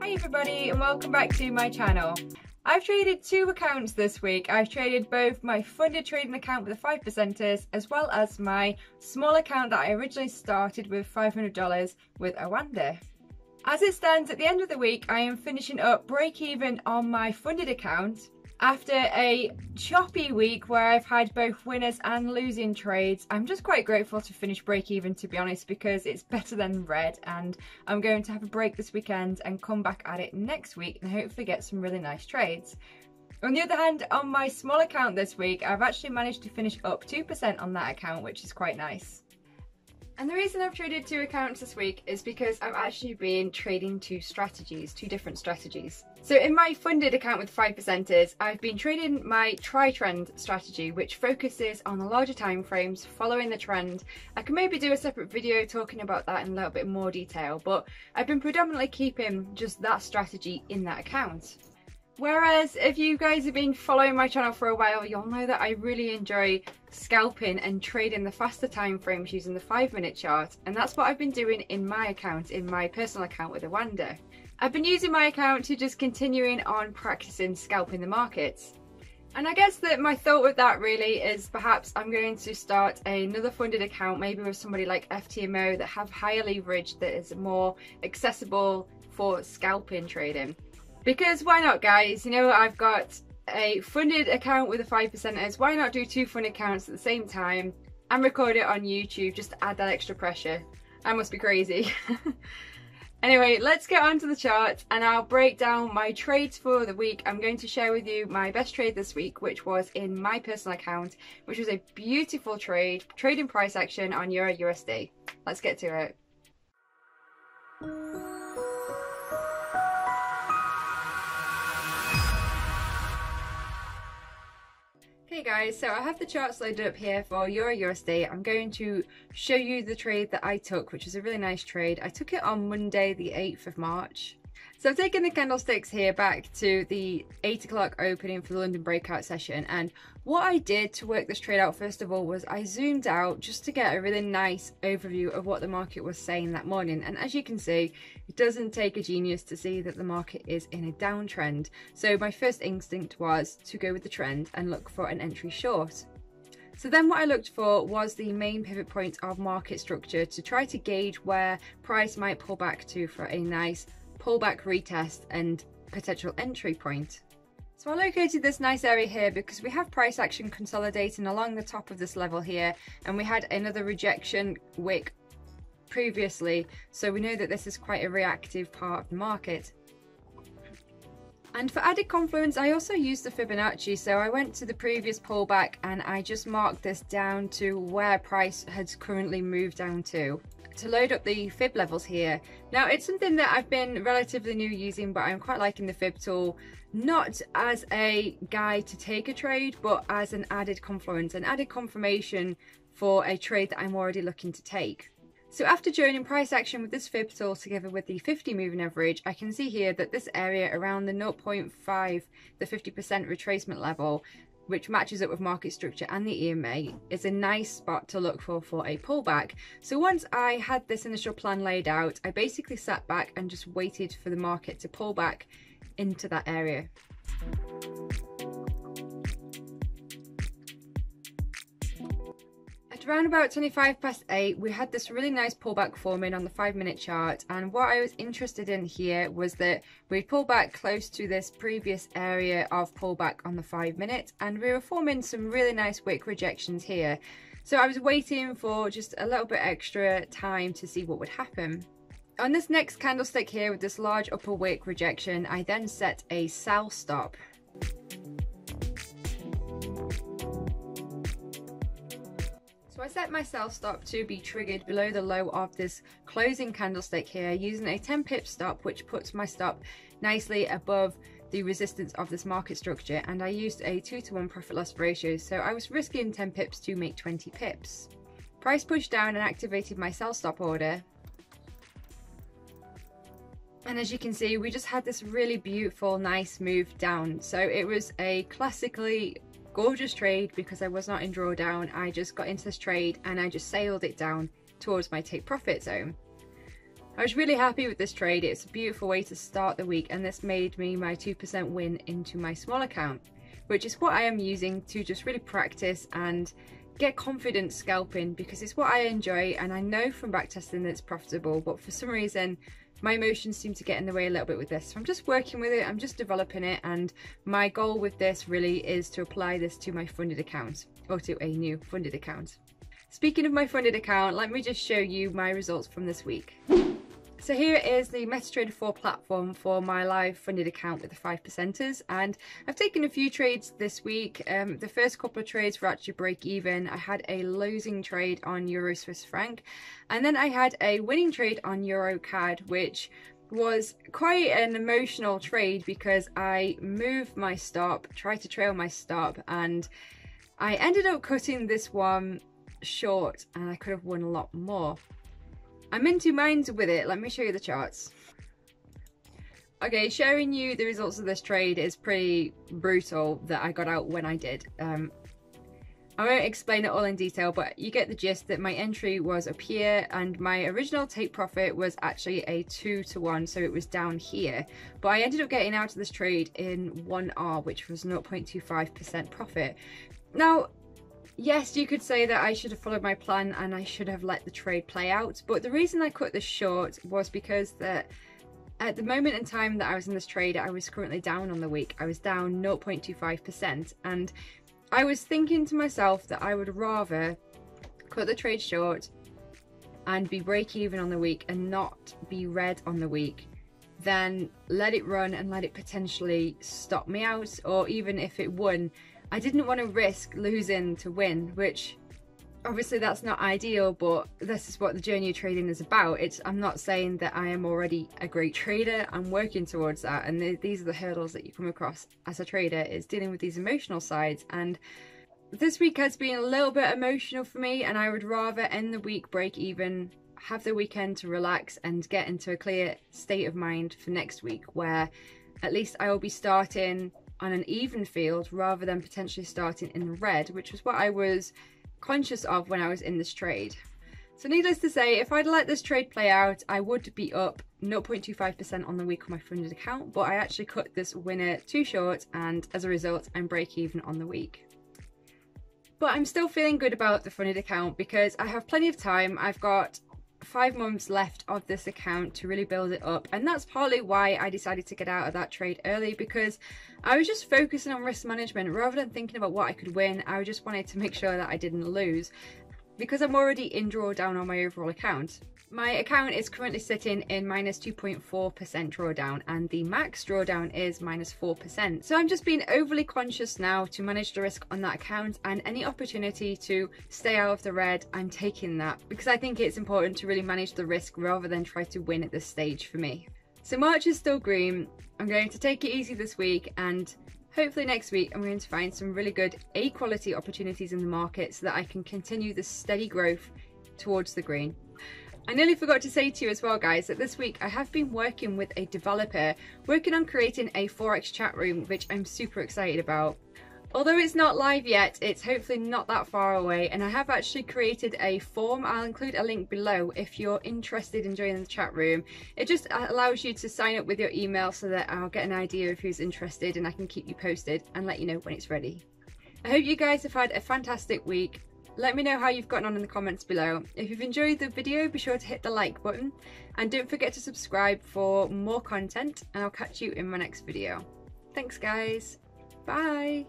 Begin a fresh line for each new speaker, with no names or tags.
Hi everybody and welcome back to my channel. I've traded two accounts this week. I've traded both my funded trading account with the 5 percenters as well as my small account that I originally started with $500 with Oanda. As it stands at the end of the week, I am finishing up break even on my funded account after a choppy week where I've had both winners and losing trades, I'm just quite grateful to finish break even to be honest because it's better than red and I'm going to have a break this weekend and come back at it next week and hopefully get some really nice trades. On the other hand, on my small account this week, I've actually managed to finish up 2% on that account, which is quite nice. And the reason I've traded two accounts this week is because I've actually been trading two strategies, two different strategies. So in my funded account with 5 percenters, I've been trading my tri-trend strategy, which focuses on the larger time frames, following the trend. I can maybe do a separate video talking about that in a little bit more detail, but I've been predominantly keeping just that strategy in that account. Whereas if you guys have been following my channel for a while, you'll know that I really enjoy scalping and trading the faster time frames using the five minute chart. And that's what I've been doing in my account, in my personal account with Oanda. I've been using my account to just continuing on practicing scalping the markets. And I guess that my thought with that really is perhaps I'm going to start another funded account, maybe with somebody like FTMO that have higher leverage that is more accessible for scalping trading. Because why not guys, you know I've got a funded account with a 5 percenters, why not do two funded accounts at the same time and record it on YouTube just to add that extra pressure. I must be crazy. anyway, let's get on to the chart and I'll break down my trades for the week. I'm going to share with you my best trade this week, which was in my personal account, which was a beautiful trade, trading price action on Euro USD. Let's get to it. Guys, so I have the charts loaded up here for Euro USD. I'm going to show you the trade that I took, which is a really nice trade. I took it on Monday, the 8th of March. So I've taken the candlesticks here back to the 8 o'clock opening for the London breakout session and what I did to work this trade out first of all was I zoomed out just to get a really nice overview of what the market was saying that morning and as you can see it doesn't take a genius to see that the market is in a downtrend so my first instinct was to go with the trend and look for an entry short. So then what I looked for was the main pivot point of market structure to try to gauge where price might pull back to for a nice pullback retest and potential entry point. So I located this nice area here because we have price action consolidating along the top of this level here and we had another rejection wick previously so we know that this is quite a reactive part of the market. And for added confluence, I also used the Fibonacci. So I went to the previous pullback and I just marked this down to where price has currently moved down to to load up the fib levels here. Now it's something that I've been relatively new using but I'm quite liking the fib tool not as a guide to take a trade but as an added confluence, an added confirmation for a trade that I'm already looking to take. So after joining price action with this fib tool together with the 50 moving average, I can see here that this area around the 0.5, the 50% retracement level, which matches up with market structure and the EMA, is a nice spot to look for for a pullback. So once I had this initial plan laid out, I basically sat back and just waited for the market to pull back into that area. Around about 25 past 8 we had this really nice pullback forming on the 5 minute chart and what I was interested in here was that we pulled back close to this previous area of pullback on the 5 minute and we were forming some really nice wick rejections here. So I was waiting for just a little bit extra time to see what would happen. On this next candlestick here with this large upper wick rejection I then set a sell stop So I set my sell stop to be triggered below the low of this closing candlestick here using a 10 pip stop which puts my stop nicely above the resistance of this market structure. And I used a 2 to 1 profit loss ratio. So I was risking 10 pips to make 20 pips. Price pushed down and activated my sell stop order. And as you can see we just had this really beautiful nice move down. So it was a classically gorgeous trade because I was not in drawdown. I just got into this trade and I just sailed it down towards my take profit zone. I was really happy with this trade. It's a beautiful way to start the week and this made me my 2% win into my small account, which is what I am using to just really practice and get confident scalping because it's what I enjoy and I know from backtesting that it's profitable, but for some reason my emotions seem to get in the way a little bit with this. So I'm just working with it, I'm just developing it, and my goal with this really is to apply this to my funded account, or to a new funded account. Speaking of my funded account, let me just show you my results from this week. So here is the MetaTrader 4 platform for my live funded account with the 5 percenters and I've taken a few trades this week. Um, the first couple of trades were actually break even. I had a losing trade on Euro Swiss franc and then I had a winning trade on Euro CAD which was quite an emotional trade because I moved my stop, tried to trail my stop and I ended up cutting this one short and I could have won a lot more. I'm in two minds with it. Let me show you the charts. Okay, showing you the results of this trade is pretty brutal that I got out when I did. Um, I won't explain it all in detail, but you get the gist that my entry was up here and my original take profit was actually a two to one, so it was down here. But I ended up getting out of this trade in 1R, which was 0.25% profit. Now, yes, you could say that I should have followed my plan and I should have let the trade play out. But the reason I cut this short was because that at the moment in time that I was in this trade, I was currently down on the week. I was down 0.25%. And I was thinking to myself that I would rather cut the trade short and be break even on the week and not be red on the week than let it run and let it potentially stop me out or even if it won I didn't want to risk losing to win, which obviously that's not ideal, but this is what the journey of trading is about. It's I'm not saying that I am already a great trader. I'm working towards that, and th these are the hurdles that you come across as a trader is dealing with these emotional sides. And this week has been a little bit emotional for me, and I would rather end the week break even, have the weekend to relax, and get into a clear state of mind for next week, where at least I will be starting on an even field rather than potentially starting in red, which was what I was conscious of when I was in this trade. So needless to say, if I'd let this trade play out, I would be up 0.25% on the week on my funded account, but I actually cut this winner too short and as a result, I'm break even on the week. But I'm still feeling good about the funded account because I have plenty of time. I've got five months left of this account to really build it up. And that's partly why I decided to get out of that trade early because I was just focusing on risk management. Rather than thinking about what I could win I just wanted to make sure that I didn't lose because I'm already in drawdown on my overall account my account is currently sitting in minus 2.4% drawdown and the max drawdown is minus 4%. So I'm just being overly conscious now to manage the risk on that account and any opportunity to stay out of the red, I'm taking that because I think it's important to really manage the risk rather than try to win at this stage for me. So March is still green. I'm going to take it easy this week and hopefully next week I'm going to find some really good A quality opportunities in the market so that I can continue the steady growth towards the green. I nearly forgot to say to you as well guys that this week I have been working with a developer working on creating a Forex chat room which I'm super excited about. Although it's not live yet, it's hopefully not that far away and I have actually created a form. I'll include a link below if you're interested in joining the chat room. It just uh, allows you to sign up with your email so that I'll get an idea of who's interested and I can keep you posted and let you know when it's ready. I hope you guys have had a fantastic week. Let me know how you've gotten on in the comments below. If you've enjoyed the video, be sure to hit the like button and don't forget to subscribe for more content and I'll catch you in my next video. Thanks guys. Bye.